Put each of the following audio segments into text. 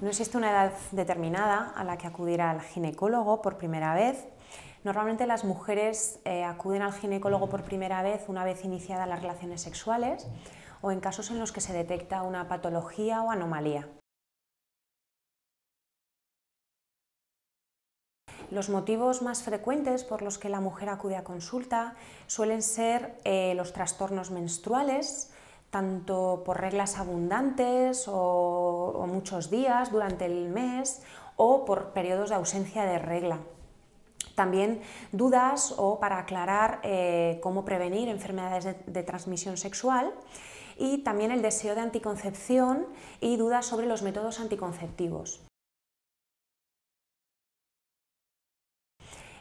No existe una edad determinada a la que acudir al ginecólogo por primera vez. Normalmente las mujeres eh, acuden al ginecólogo por primera vez una vez iniciadas las relaciones sexuales o en casos en los que se detecta una patología o anomalía. Los motivos más frecuentes por los que la mujer acude a consulta suelen ser eh, los trastornos menstruales, tanto por reglas abundantes o, muchos días durante el mes o por periodos de ausencia de regla. También dudas o para aclarar eh, cómo prevenir enfermedades de, transmisión sexual y también el deseo de anticoncepción y dudas sobre los métodos anticonceptivos.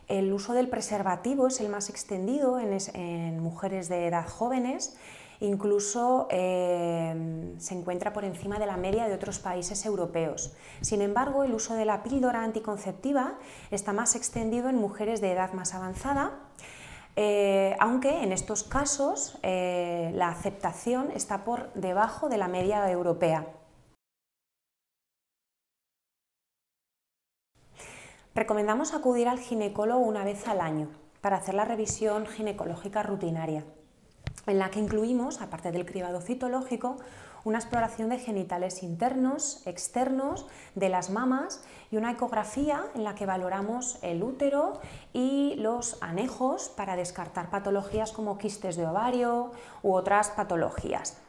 El uso del preservativo es el más extendido en mujeres de edad jóvenes incluso eh, se encuentra por encima de la media de otros países europeos. Sin embargo, el uso de la píldora anticonceptiva está más extendido en mujeres de edad más avanzada, eh, aunque en estos casos eh, la aceptación está por debajo de la media europea. Recomendamos acudir al ginecólogo una vez al año para hacer la revisión ginecológica rutinaria en la que incluimos, aparte del cribado citológico, una exploración de genitales internos, externos, de las mamas y una ecografía en la que valoramos el útero y los anejos para descartar patologías como quistes de ovario u otras patologías.